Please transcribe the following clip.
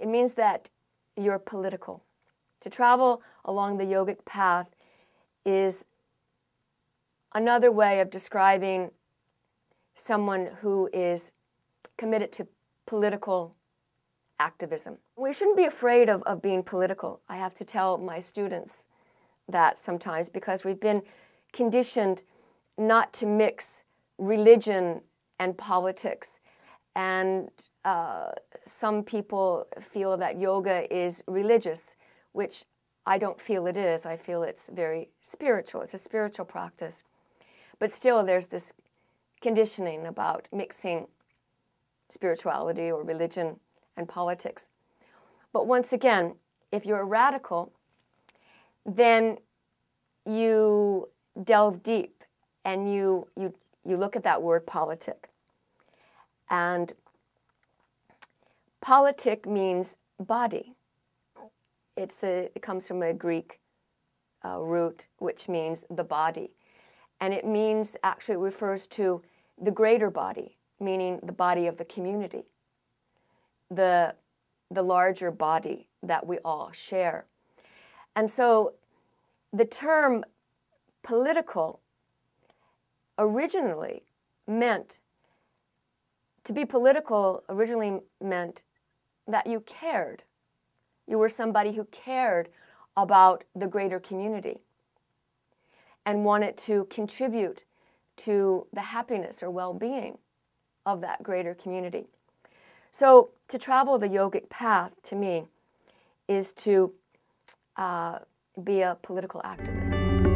means that you're political. To travel along the yogic path is another way of describing someone who is committed to political activism. We shouldn't be afraid of, of being political. I have to tell my students that sometimes because we've been conditioned not to mix religion and politics. And uh, some people feel that yoga is religious, which I don't feel it is. I feel it's very spiritual. It's a spiritual practice. But still, there's this conditioning about mixing spirituality or religion and politics. But once again, if you're a radical, then you delve deep and you, you, you look at that word politic. And politic means body. It's a, it comes from a Greek uh, root, which means the body. And it means, actually, it refers to the greater body, meaning the body of the community, the, the larger body that we all share. And so the term political originally meant to be political originally meant that you cared. You were somebody who cared about the greater community and wanted to contribute to the happiness or well being of that greater community. So, to travel the yogic path to me is to uh, be a political activist.